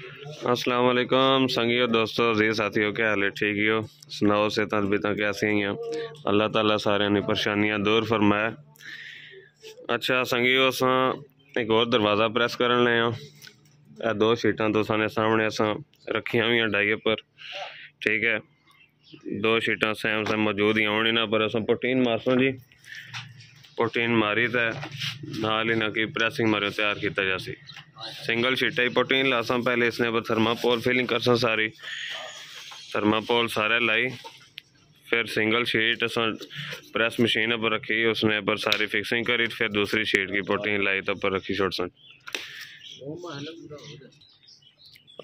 अस्सलाम वालेकुम संगियो दोस्तों जी साथियों क्या हाल है ठीक ही हो सुनाओ से तबियत कैसी हैं अल्लाह ताला सारे ने परेशानियाँ दूर फरमाए अच्छा संगियो अस एक और दरवाज़ा प्रेस कर ले हैं दो शीटा तो साने सामने अस रखिया हुई डाइए पर ठीक है दो शीटा सैम सैम मौजूद ही आने ना पर अस प्रोटीन मारसों जी प्रोटीन मारी तो नाल ही ना कि प्रेसिंग मारे तैयार किया जासी सिंगल शीटा ही, प्रोटीन लासा पहले इसने पर थर्मापोल फिलिंग कर सारी। थर्मापोल सारे लाई, फिर सिंगल शीट प्रेस मशीन पर रखी, उसने पर सारी फिक्सिंग करी, फिर दूसरी शीट की प्रोटीन लाई तो पर रखी छोड़ सन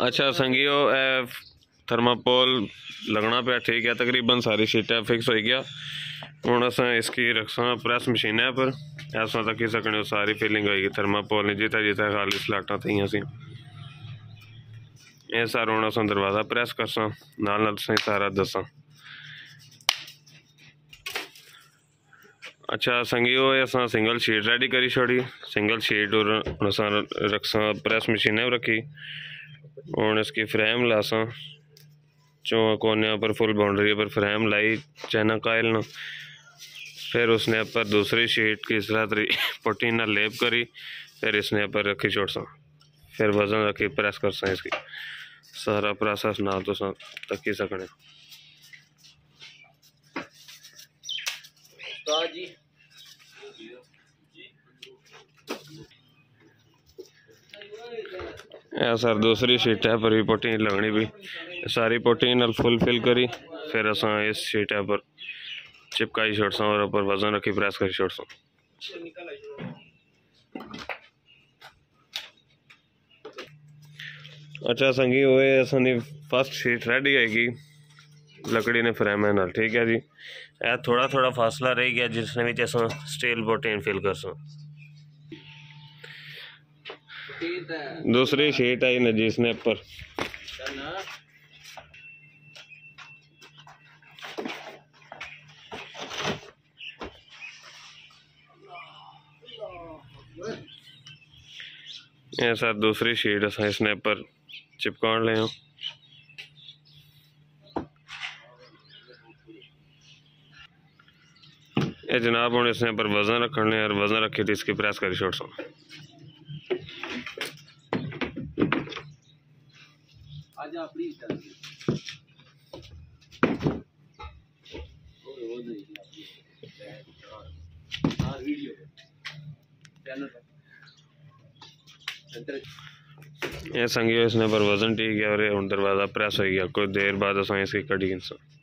अच्छा संगियो थर्मापोल लगना पे ठीक है तकरीबन सारी शीटें फिक्स हो गया हूँ अस इसकी रखसा प्रेस मशीन पर ऐसा तक ही सकने सारी फीलिंग होगी थर्मापोल जिते जिते खाली सलाटा थी सी ये सारा हूँ अस दरवाज़ा प्रेस करसा नाल नाल सारा दसा अच्छा संगियो अस सिंगल शीट रेडी करी छोड़ी सिंगल शीट और अस रखसा प्रेस मशीन रखी हूँ इसकी फ्रेम लासा चो कोने पर फुल बाउंड्री पर फ्रेम लाई चैना कायल ना फिर उसने पर दूसरी शीट की इस तरह प्रोटीन लेप करी फिर इसने पर रखी छोड़ सा। फिर वज़न रखी प्रेस कर सा इसकी। सारा प्रोसेस ना तो तक ही सकने सर दूसरी शीट है पर भी प्रोटीन लगनी भी। सारी प्रोटीन फुल फिल करी फिर अस इस शीट पर चिपकाई छोड़सा और ऊपर वज़न रखी प्रेस कर छोड़सा अच्छा संगी हुए असनी फ़र्स्ट शीट रेडी आएगी लकड़ी ने फ्रेम है नाल, ठीक है जी? ए थोड़ा थोड़ा फासला रह गया, जिसने भी अस स्टील प्रोटीन फिल कर सो दूसरी शीट आई ना पर ये सर दूसरी शीट अस स्नैपर चिपका ले ये जनाब हूँ इसने पर वज़न रखने, और वज़न रखी थी, इसकी प्रेस करी छोड़ सो ये संगी इसने पर वज़न ठीक है और दरवाज़ा प्रेस हो गया कुछ देर बाद अस इसकी इंसान